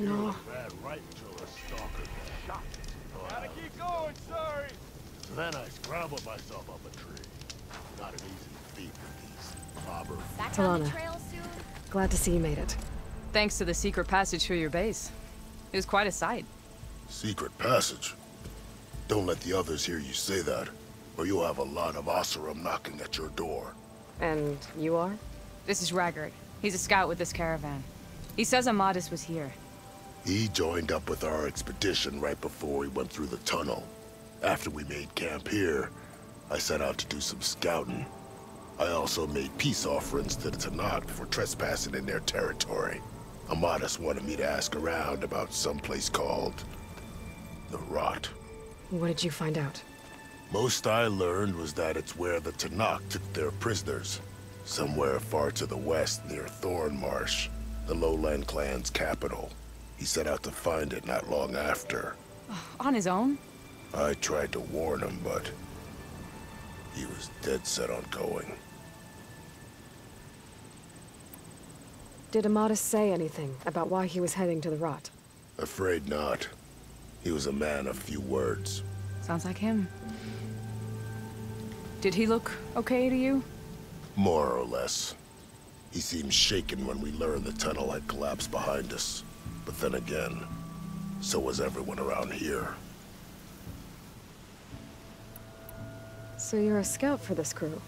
No. Ran right into a stalker there. Gotta keep going, sorry. Then I scrambled myself up a tree. Not an easy feat with these bobber Back on the Talanah. trail soon? Glad to see you made it. Thanks to the secret passage through your base. It was quite a sight. secret passage. Don't let the others hear you say that, or you'll have a lot of Oseram knocking at your door. And you are? This is Raggard. He's a scout with this caravan. He says Amadis was here. He joined up with our expedition right before we went through the tunnel. After we made camp here, I set out to do some scouting. I also made peace offerings to the Tenakth for trespassing in their territory. Amadis wanted me to ask around about some place called... The Rot. What did you find out? Most I learned was that it's where the Tenakth took their prisoners. Somewhere far to the west near Thornmarsh, the Lowland clan's capital. He set out to find it not long after. Oh, on his own? I tried to warn him, but he was dead set on going. Did Amadis say anything about why he was heading to the rot? Afraid not. He was a man of few words. Sounds like him. Did he look okay to you? More or less. He seemed shaken when we learned the tunnel had collapsed behind us. But then again, so was everyone around here. So you're a scout for this crew.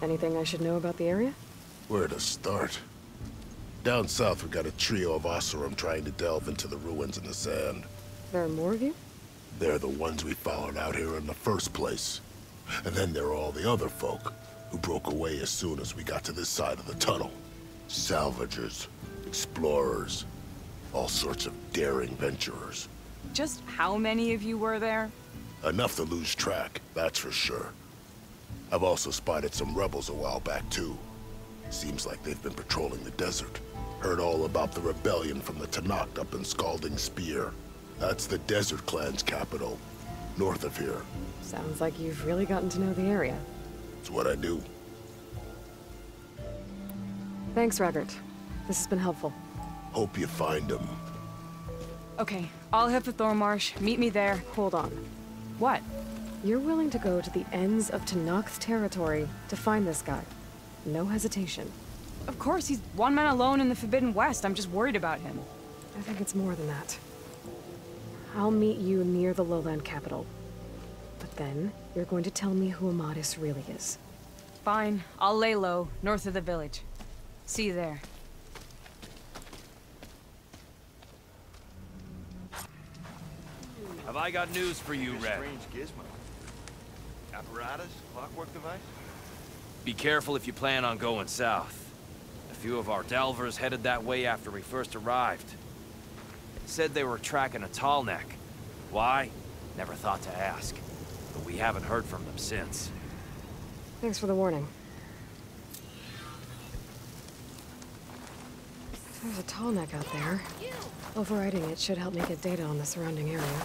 Anything I should know about the area? Where to start? Down south, we've got a trio of Oseram trying to delve into the ruins in the sand. There are more of you? They're the ones we followed out here in the first place. And then there are all the other folk, who broke away as soon as we got to this side of the tunnel. Salvagers, explorers, all sorts of daring venturers. Just how many of you were there? Enough to lose track, that's for sure. I've also spotted some rebels a while back, too. Seems like they've been patrolling the desert. Heard all about the rebellion from the Tenakth up in Scalding Spear. That's the Desert Clan's capital, north of here. Sounds like you've really gotten to know the area. It's what I do. Thanks, Raggart. This has been helpful. Hope you find them. Okay, I'll head for Thornmarsh. Meet me there. Hold on. What? You're willing to go to the ends of Tenakth's territory to find this guy. No hesitation. Of course, he's one man alone in the Forbidden West. I'm just worried about him. I think it's more than that. I'll meet you near the lowland capital. But then, you're going to tell me who Amadis really is. Fine, I'll lay low, north of the village. See you there. Have I got news for you, Red? Strange gizmo. Apparatus? Clockwork device? Be careful if you plan on going south. A few of our delvers headed that way after we first arrived. Said they were tracking a tall neck. Why? Never thought to ask. But we haven't heard from them since. Thanks for the warning. There's a tall neck out there. Overriding it should help me get data on the surrounding area.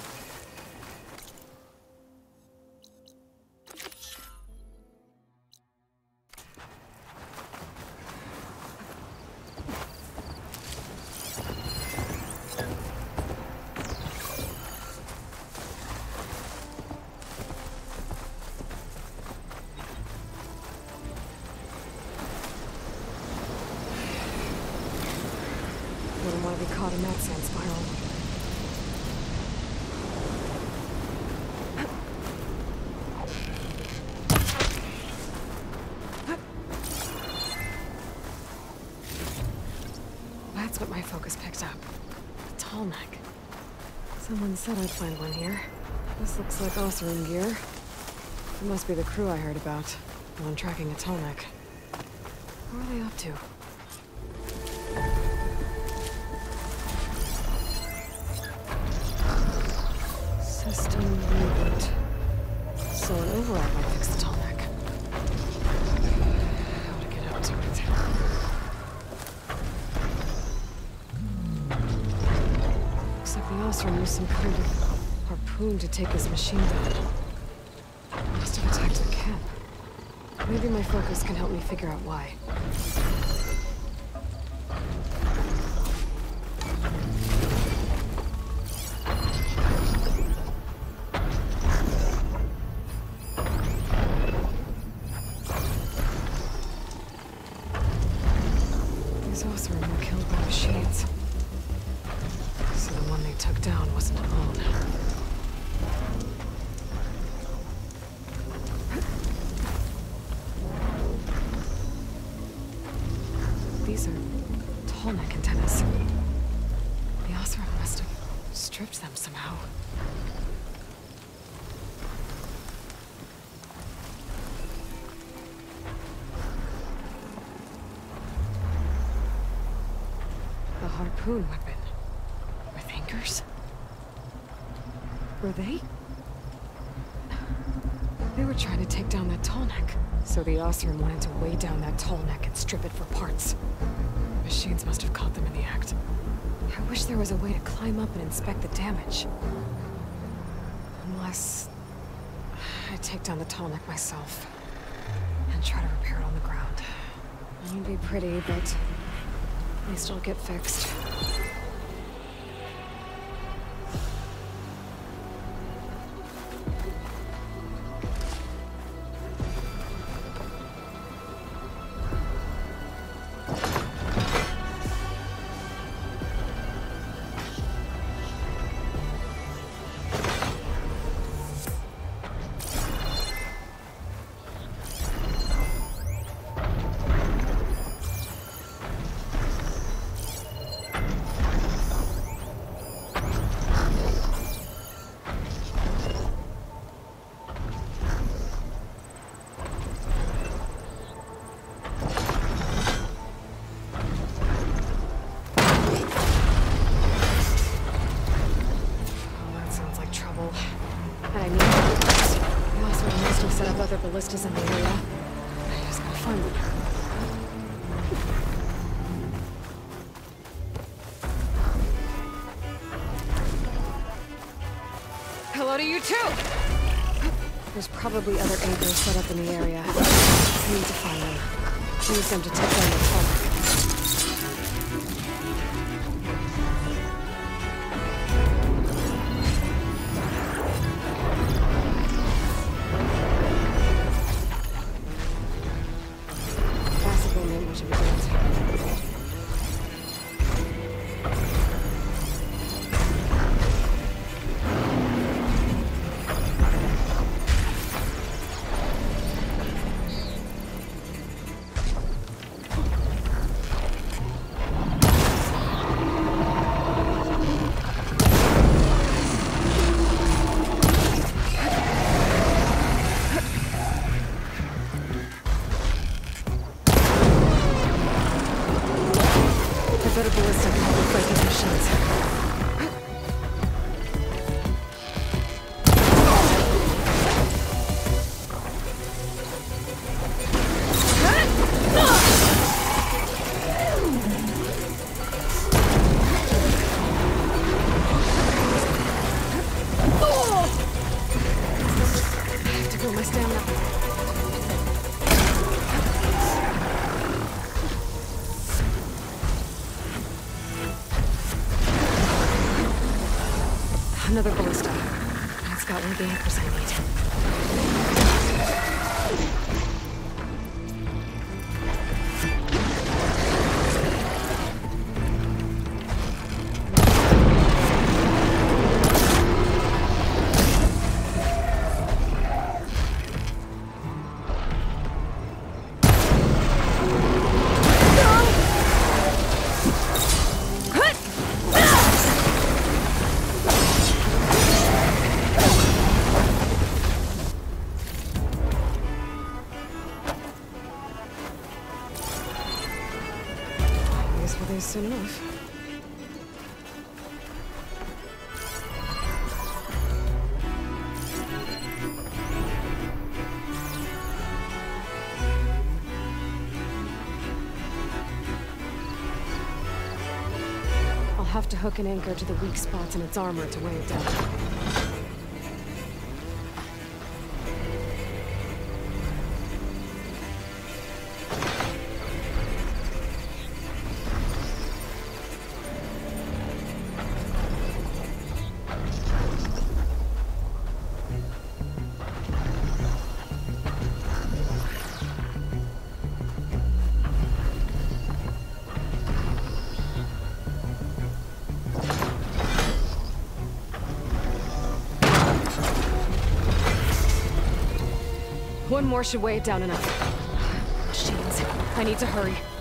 Said I'd find one here. This looks like Oseram gear. It must be the crew I heard about. The one tracking a tall neck. What are they up to? Some kind of harpoon to take his machine down. Must have attacked the camp. Maybe my focus can help me figure out why. Harpoon weapon. With anchors? Were they? They were trying to take down that tall neck. So the Oseram wanted to weigh down that tall neck and strip it for parts. Machines must have caught them in the act. I wish there was a way to climb up and inspect the damage. Unless... I take down the tall neck myself. And try to repair it on the ground. It won't be pretty, but... At least it'll get fixed. Have set up ballistas in the area. I just gotta find. Hello to you too! There's probably other anchors set up in the area. I need to find them. Use them to take down the target. Ballista can replace these machines. Enough. I'll have to hook an anchor to the weak spots in its armor to weigh it down. More should weigh it down enough. Machines. I need to hurry.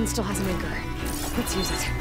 Weapon still has an anchor. Let's use it.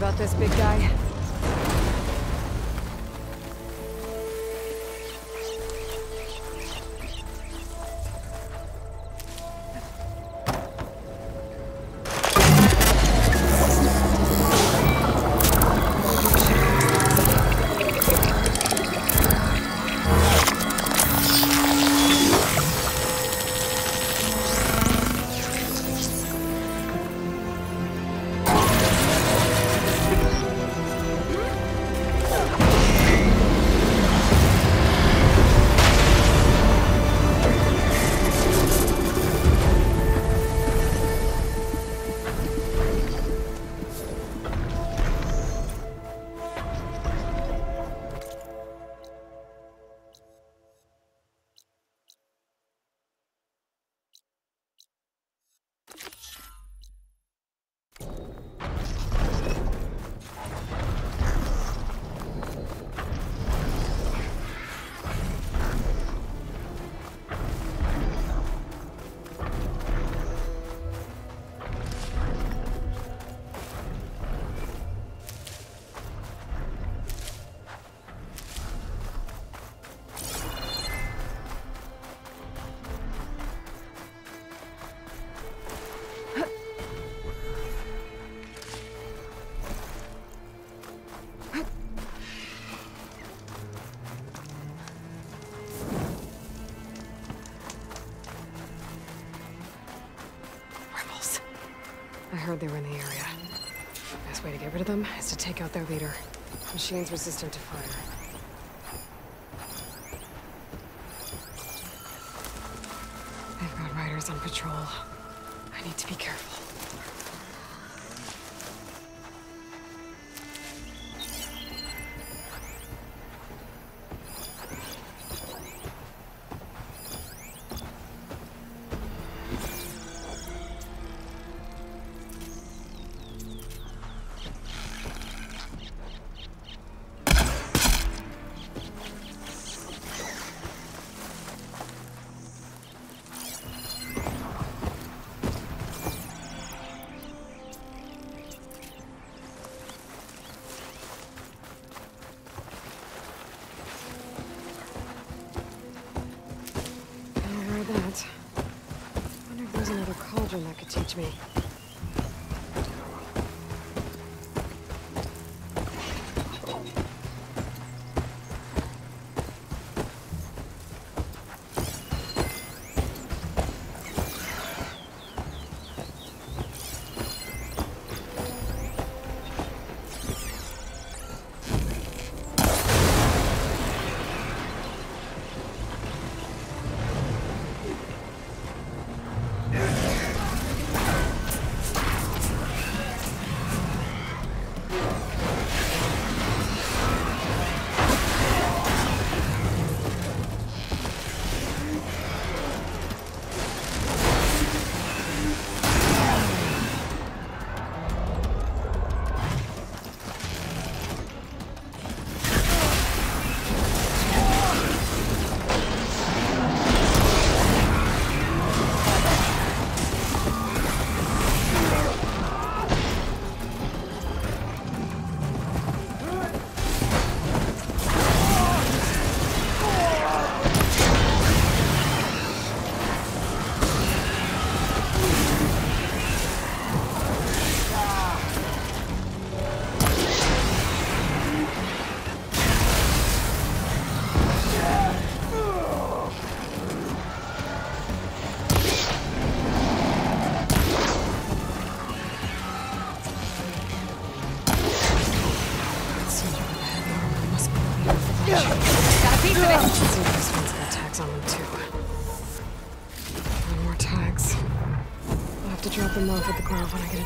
About this, big guy. Heard they were in the area. Best way to get rid of them is to take out their leader. Machine's resistant to fire. Teach me.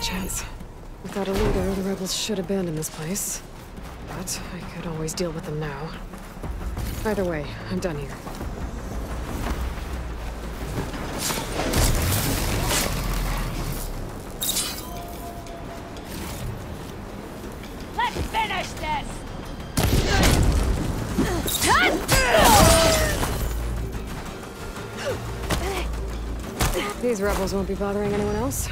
Chance. Without a leader, the rebels should abandon this place. But I could always deal with them now. Either way, I'm done here. Let's finish this! These rebels won't be bothering anyone else.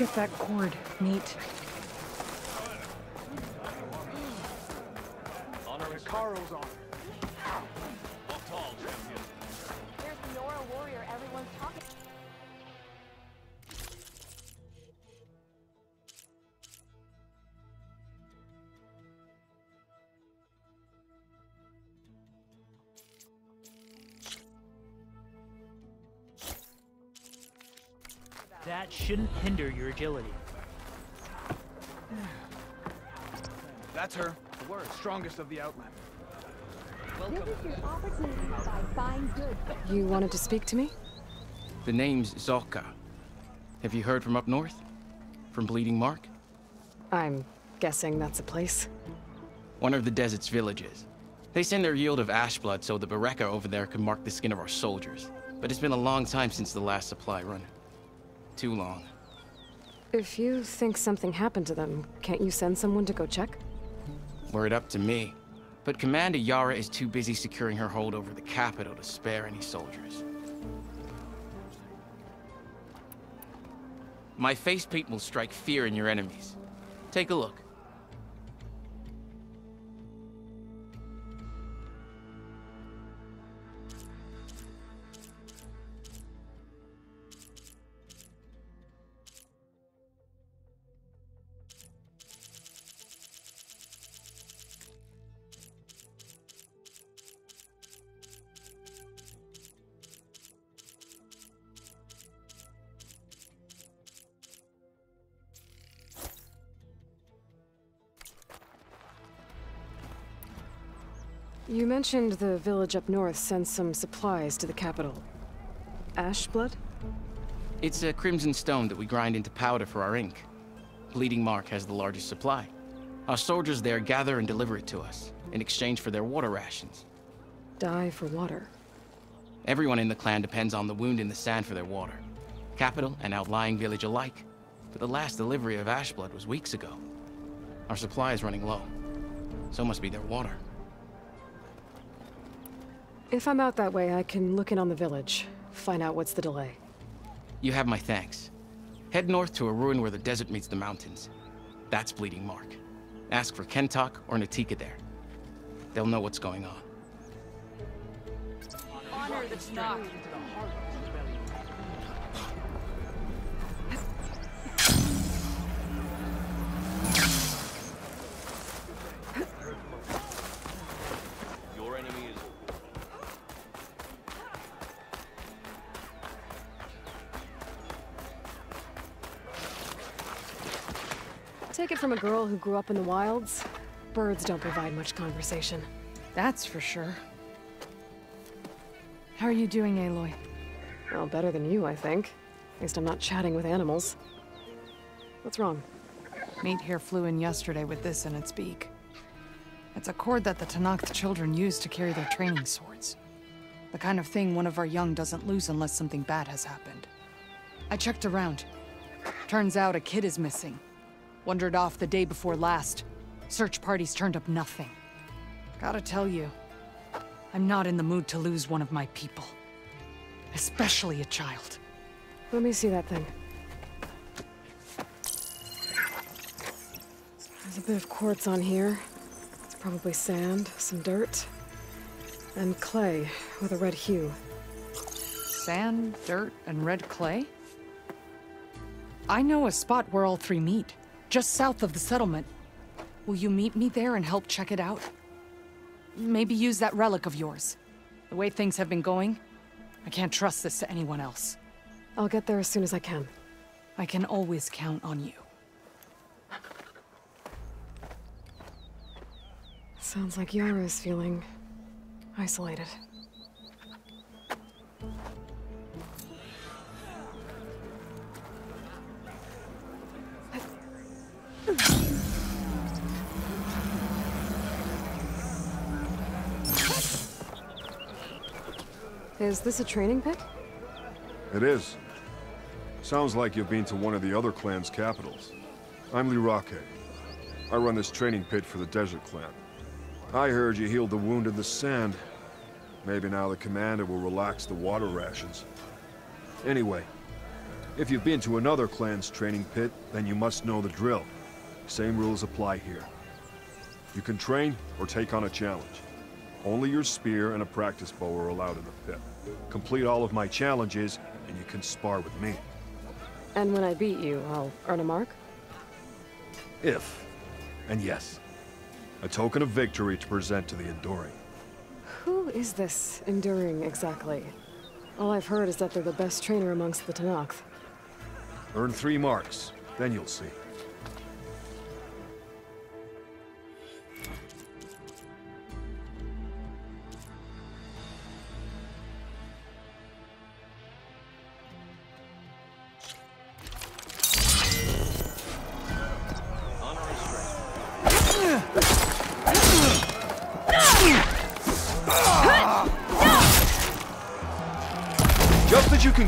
Get that cord, Neat? Agility. That's her. The word strongest of the outland. This is your opportunity to buy fine goods. You wanted to speak to me? The name's Zolka. Have you heard from up north? From Bleeding Mark? I'm guessing that's a place. One of the desert's villages. They send their yield of Ashblood so the Bereka over there can mark the skin of our soldiers. But it's been a long time since the last supply run. Too long. If you think something happened to them, can't you send someone to go check? Were it up to me. But Commander Yara is too busy securing her hold over the capital to spare any soldiers. My face paint will strike fear in your enemies. Take a look. Mentioned the village up north sends some supplies to the capital. Ashblood? It's a crimson stone that we grind into powder for our ink. Bleeding Mark has the largest supply. Our soldiers there gather and deliver it to us, in exchange for their water rations. Die for water. Everyone in the clan depends on the wound in the sand for their water. Capital and outlying village alike. But the last delivery of Ashblood was weeks ago. Our supply is running low. So must be their water. If I'm out that way, I can look in on the village. Find out what's the delay. You have my thanks. Head north to a ruin where the desert meets the mountains. That's Bleeding Mark. Ask for Kentok or Natika there. They'll know what's going on. Honor the Tenakth. From a girl who grew up in the wilds. Birds don't provide much conversation. That's for sure. How are you doing, Aloy? Well, better than you, I think. At least I'm not chatting with animals. What's wrong? Meat here flew in yesterday with this in its beak. It's a cord that the Tenakth children use to carry their training swords. The kind of thing one of our young doesn't lose unless something bad has happened. I checked around. Turns out a kid is missing. Wandered off the day before last. Search parties turned up nothing. Gotta tell you, I'm not in the mood to lose one of my people. Especially a child. Let me see that thing. There's a bit of quartz on here. It's probably sand, some dirt, and clay with a red hue. Sand, dirt, and red clay? I know a spot where all three meet, just south of the settlement. Will you meet me there and help check it out? maybe use that relic of yours. The way things have been going, I can't trust this to anyone else. I'll get there as soon as I can. I can always count on you. Sounds like Yara is feeling... isolated. Is this a training pit? It is. Sounds like you've been to one of the other clan's capitals. I'm Lyrake. I run this training pit for the Desert Clan. I heard you healed the wound in the sand. Maybe now the commander will relax the water rations. Anyway, if you've been to another clan's training pit, then you must know the drill. Same rules apply here. You can train or take on a challenge. Only your spear and a practice bow are allowed in the pit. Complete all of my challenges, and you can spar with me. And when I beat you, I'll earn a mark? If. And yes. A token of victory to present to the Enduring. Who is this Enduring, exactly? All I've heard is that they're the best trainer amongst the Tenakth. Earn three marks, then you'll see.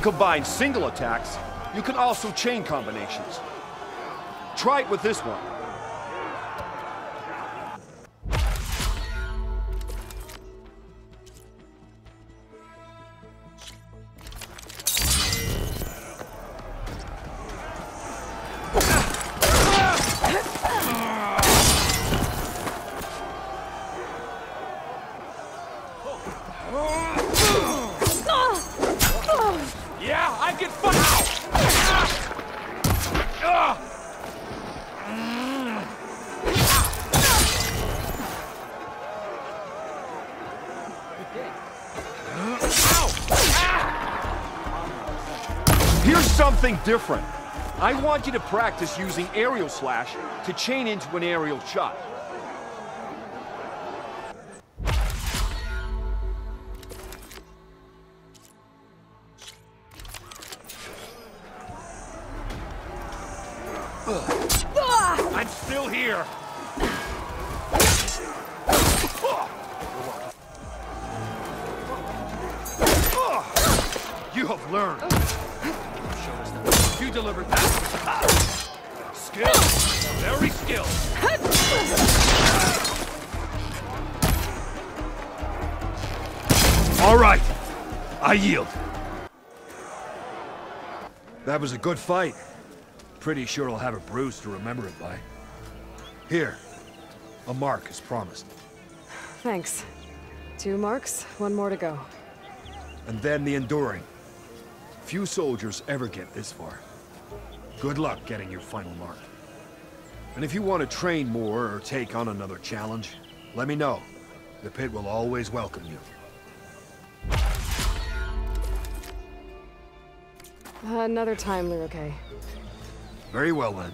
Combine single attacks, you can also chain combinations. Try it with this one. Different. I want you to practice using aerial slash to chain into an aerial shot. Ah! I'm still here. Ah! You have learned. You delivered that. Skill. Very skilled. All right. I yield. That was a good fight. Pretty sure I'll have a bruise to remember it by. Here. A mark as promised. Thanks. Two marks, one more to go. And then the Enduring. Few soldiers ever get this far. Good luck getting your final mark. And if you want to train more or take on another challenge, let me know. The pit will always welcome you. Another time, Lyroke. Very well then.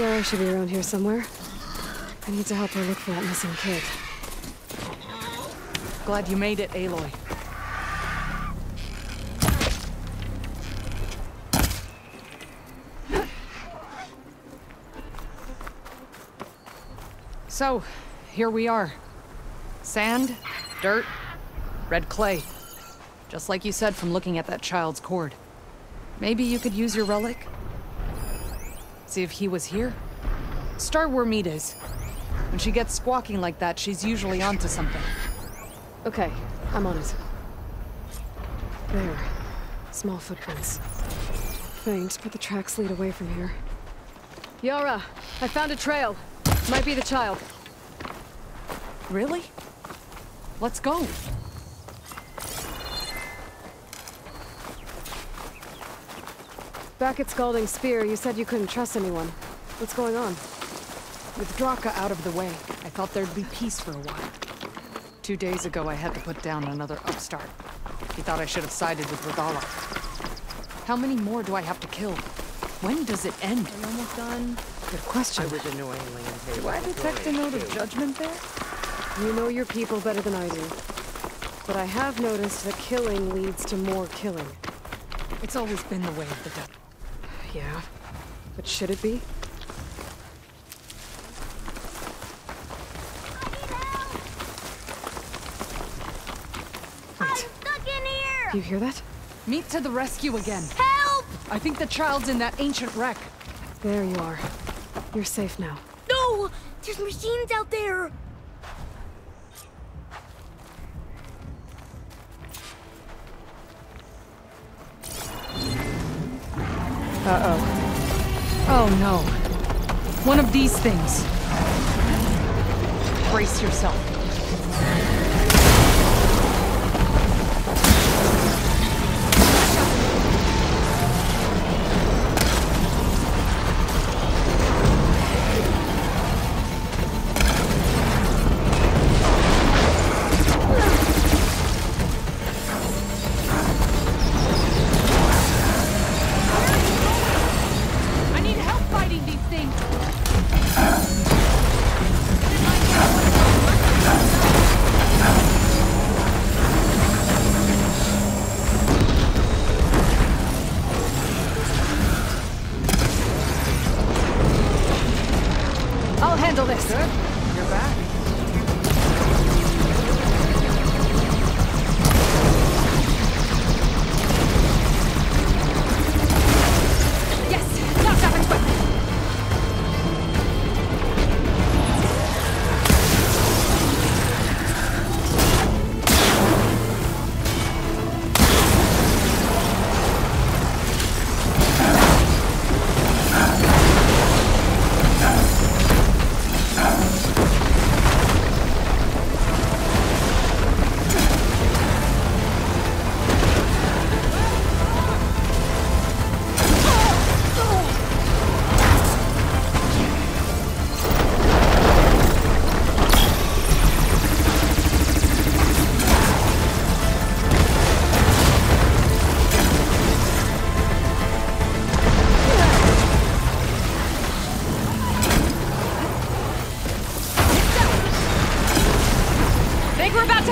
Yara should be around here somewhere. I need to help her look for that missing kid. Glad you made it, Aloy. So, here we are. Sand, dirt, red clay. Just like you said from looking at that child's cord. Maybe you could use your relic? See if he was here? Start where Meat is. When she gets squawking like that, she's usually onto something. Okay, I'm on it. There. Small footprints. Faint, but the tracks lead away from here. Yarra, I found a trail. Might be the child. Really? Let's go. Back at Scalding Spear, you said you couldn't trust anyone. What's going on? With Drakka out of the way, I thought there'd be peace for a while. Two days ago, I had to put down another upstart. He thought I should have sided with Regalla. How many more do I have to kill? When does it end? Are you almost done? Good question. I was annoyingly impatient. Do I detect a note of judgment there? You know your people better than I do. But I have noticed that killing leads to more killing. It's always been the way of the devil. Yeah. But should it be? I'm stuck in here! Do you hear that? Meat to the rescue again. Help! I think the child's in that ancient wreck. There you are. You're safe now. No! There's machines out there! Uh-oh. Oh no. One of these things. Brace yourself.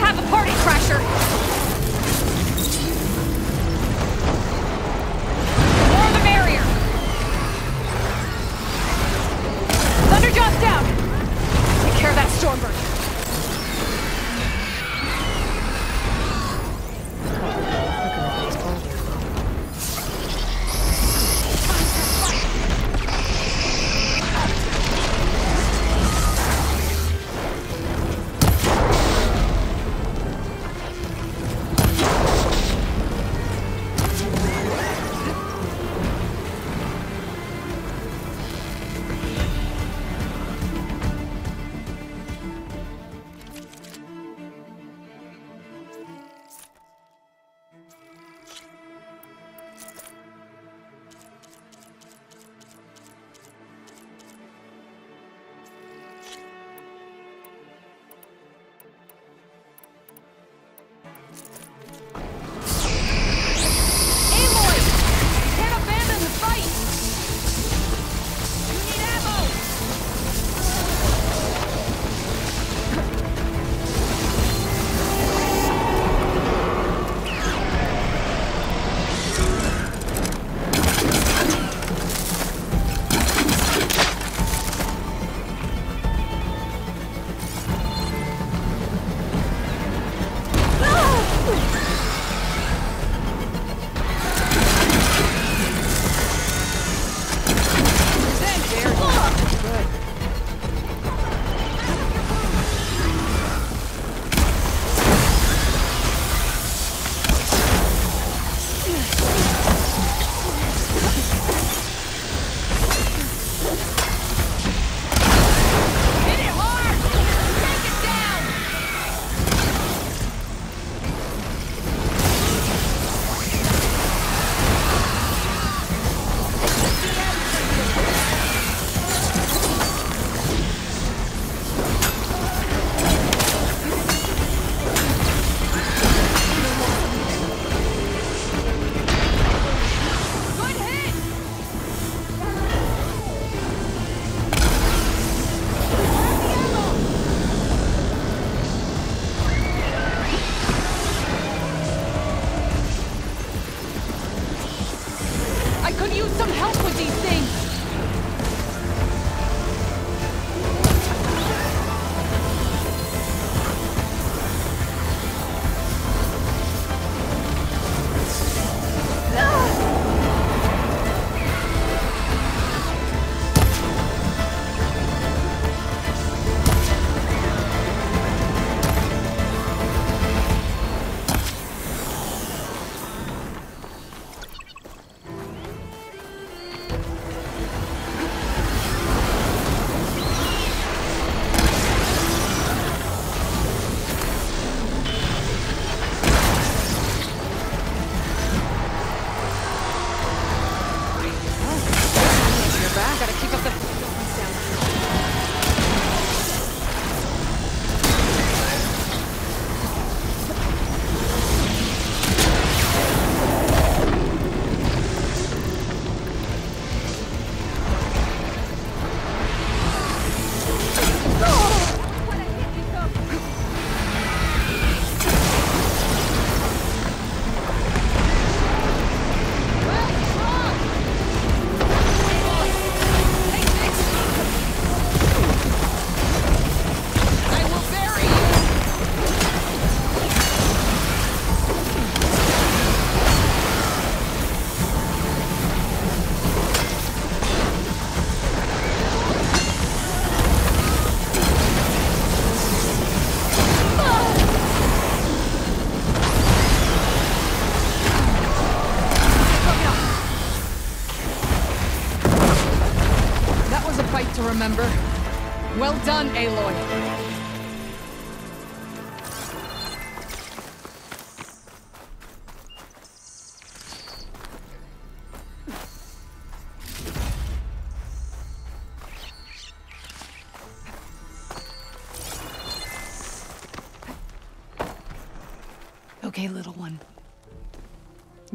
have a party crasher!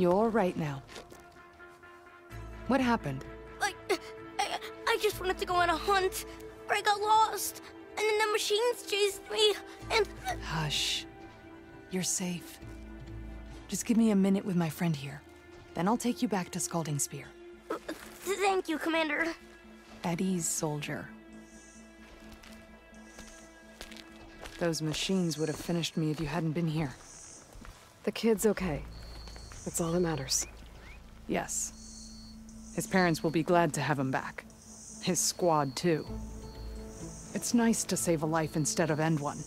You're right now. What happened? I, I, I just wanted to go on a hunt, but I got lost, and then the machines chased me, and Hush. You're safe. Just give me a minute with my friend here. Then I'll take you back to Scalding Spear. thank you, Commander. At ease, soldier. Those machines would have finished me if you hadn't been here. The kid's okay. That's all that matters. Yes. His parents will be glad to have him back. His squad, too. It's nice to save a life instead of end one.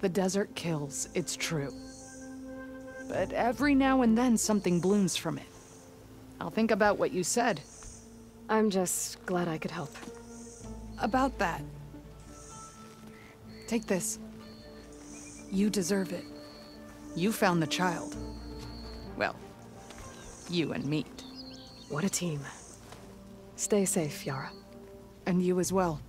The desert kills, it's true. But every now and then something blooms from it. I'll think about what you said. I'm just glad I could help. About that. Take this. You deserve it. You found the child. You and Meat. What a team. Stay safe, Yarra. And you as well.